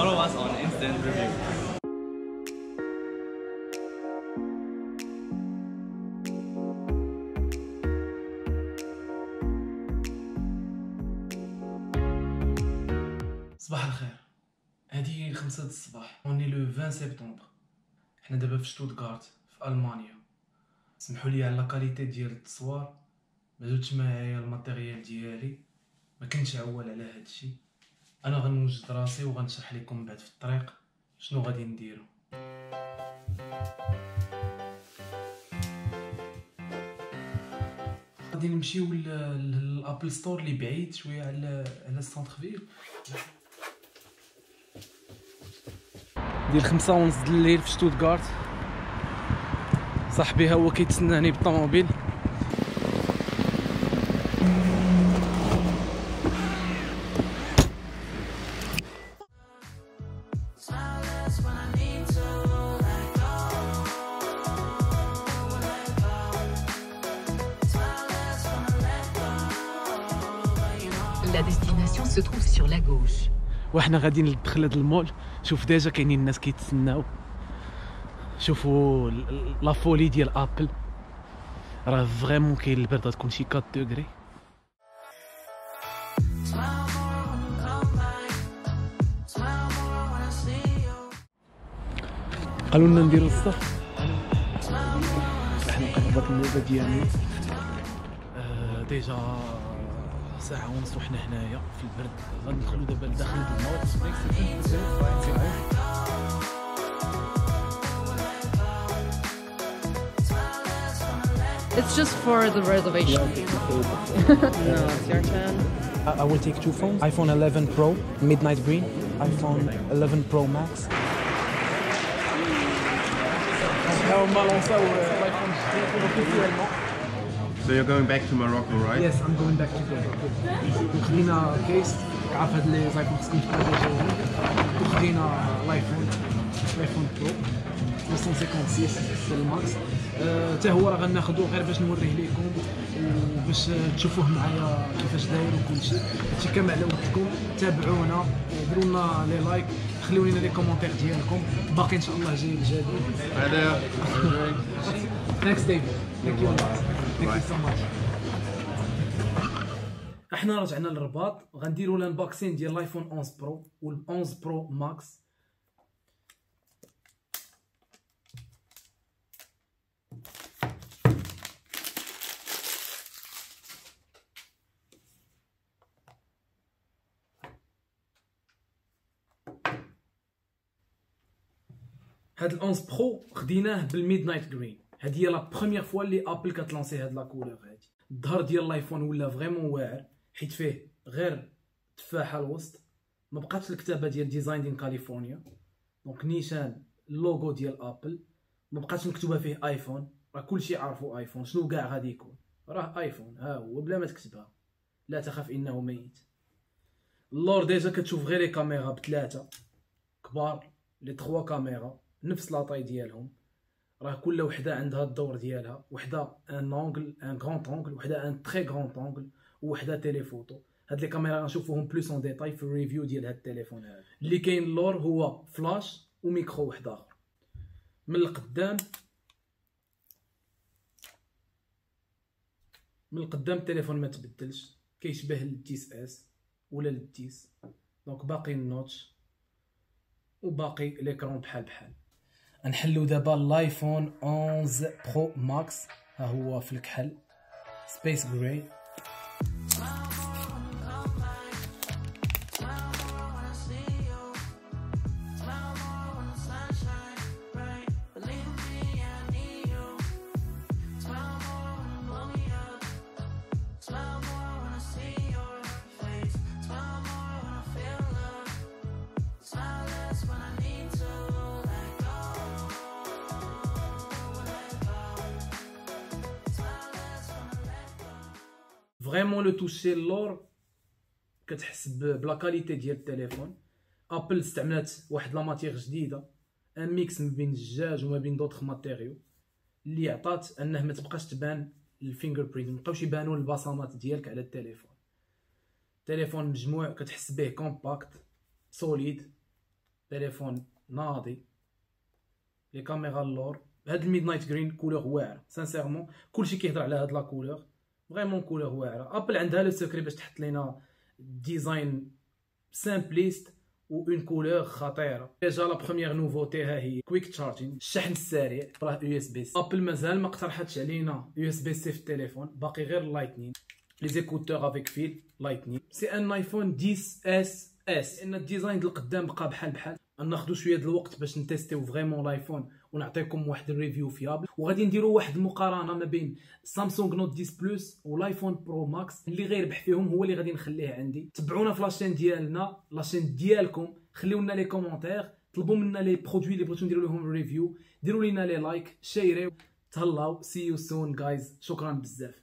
Follow us on Instant Review. صباح الخير. هذه خمسة د الصباح. On est le 20 سبتمبر حنا دابا في شتوتغارت في المانيا سمحوا لي على la qualité ديال التصوير. ما جبتش معايا ال matériel ديالي. ما كنتش عوال على هذا الشيء أنا غنوجد راسي وغنشرح لكم بعد في الطريق شنو غادي نديرو. غادي نمشيو لل Apple Store اللي بعيد شوية على على ال centre ville ديال خمسة ونص د الليل في شتوتغارت صاحبي ها هو كيتسناني بالطوموبيل. وحنا غاديين لداخل هذا المول. شوف déjà كاينين الناس كيتسناو. شوفوا la folie ديال Apple راه vraiment كاين البرد غتكون شي 4 degrés قالوا لنا نديروا الصف إحنا قربت النوبه ديالنا. آه، déjà ساعة ونص وحنا هنايا في البرد غندخلوا دابا لداخل المول It's just for the reservation. no, it's your turn. I will take two phones iPhone 11 Pro Midnight Green iPhone 11 Pro Max So you're going back to Morocco, right? Yes, I'm going back to Morocco. وخدينا case عارف هاد les iPhone خصكم ت protégé يوهم وخدينا ال iPhone ال iPhone Pro 256 سي ال Max حتى هو راه غناخدو غير باش نوريه لكم وباش آه، تشوفوه معايا كيفاش داير وكلشي هادشي كامل على ودكم تابعونا ديروا لنا les likes خليو لنا les commentaires ديالكم باقي ان شاء الله جاي الجديد there. Thanks David thank you إحنا رجعنا للرباط. غنديروا ال unboxing ديال ال iPhone 11 Pro وال 11 Pro Max. هاد ال 11 Pro خديناه بال Midnight Green. هادي هي la première fois اللي Apple كت lancé هاد la couleur هادي. الظهر ديال ال iPhone ولا vraiment واعر حيت فيه غير تفاحة الوسط. ما بقاتش الكتابة ديال Designed in California donc نيشان اللوغو ديال Apple ما بقاتش مكتوبة فيه iPhone. راه كلشي عارفو iPhone. شنو كاع غادي يكون؟ راه iPhone. ها هو بلا ما تكتبها. لا تخاف إنه ميت. اللور déjà كتشوف غير les caméras بثلاثه كبار les trois caméras. نفس la taille ديالهم. راه كل وحده عندها الدور ديالها وحده un angle un grand angle وحده un très grand angle وحده téléphoto هاد les caméras غنشوفوهم plus en détail في ال review ديال هاد التليفون هذا اللي كاين اللور هو flash و micro واحد آخر. من القدام من القدام التليفون ما تبدلش كيشبه لل dix S ولا لل dix donc باقي ال notch وباقي l'écran بحال بحال. نحلو دابا ال iPhone 11 Pro Max. ها هو في الكحل. Space Gray vraiment le toucher اللور كتحس ب la qualité ديال التليفون. Apple استعملت واحد la matière جديدة un mix ما بين الزجاج وما بين d'autres matériaux اللي عطات أنه ما تبقاش تبان ال fingerprint ما بقاوش يبانوا البصمات ديالك على التليفون. التليفون مجموع كتحس به compact solide تليفون ناضي. les caméras اللور هاد ال Midnight Green color واعرة. sincèrement كلشي كيهضر على هاد la couleur vraiment couleur واعره Apple عندها le secret باش تحط لينا design simpliste و une couleur خطيره déjà la première nouveauté ها هي quick charging الشحن السريع راه USB Apple مازال ما اقترحتش علينا USB-C في التليفون باقي غير lightning les écouteurs avec fil lightning c'est un iPhone 10 S S ان ال design القدام بقى بحال بحال ناخذ شوية د الوقت باش نتيستيو vraiment l'iPhone ونعطيكم واحد ال review fiable. وغادي نديروا واحد المقارنة ما بين Samsung Note 10 Plus وال iPhone Pro Max. اللي غيربح فيهم هو اللي غادي نخليه عندي. تبعونا في la chaîne ديالنا. la chaîne ديالكم. خليو لنا les commentaires طلبوا منا les produits اللي بغيتو نديروا لهم review ديروا لنا les likes شيريو. تهلاو. see you soon guys شكرا بزاف.